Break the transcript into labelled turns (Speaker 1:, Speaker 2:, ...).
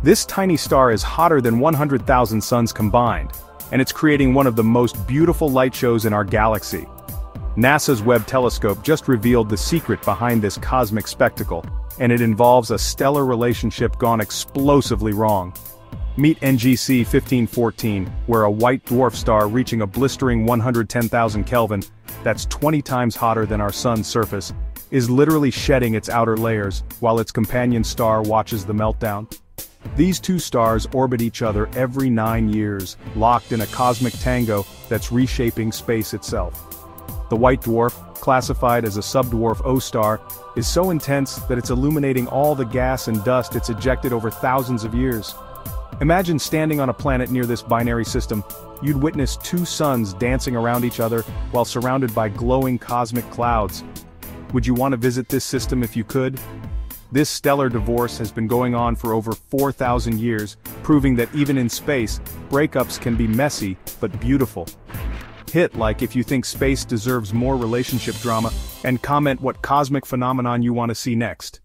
Speaker 1: This tiny star is hotter than 100,000 suns combined, and it's creating one of the most beautiful light shows in our galaxy. NASA's Webb telescope just revealed the secret behind this cosmic spectacle, and it involves a stellar relationship gone explosively wrong. Meet NGC 1514, where a white dwarf star reaching a blistering 110,000 Kelvin, that's 20 times hotter than our sun's surface, is literally shedding its outer layers, while its companion star watches the meltdown. These two stars orbit each other every nine years, locked in a cosmic tango that's reshaping space itself. The white dwarf, classified as a subdwarf O-star, is so intense that it's illuminating all the gas and dust it's ejected over thousands of years. Imagine standing on a planet near this binary system, you'd witness two suns dancing around each other while surrounded by glowing cosmic clouds. Would you want to visit this system if you could? This stellar divorce has been going on for over 4,000 years, proving that even in space, breakups can be messy, but beautiful. Hit like if you think space deserves more relationship drama, and comment what cosmic phenomenon you want to see next.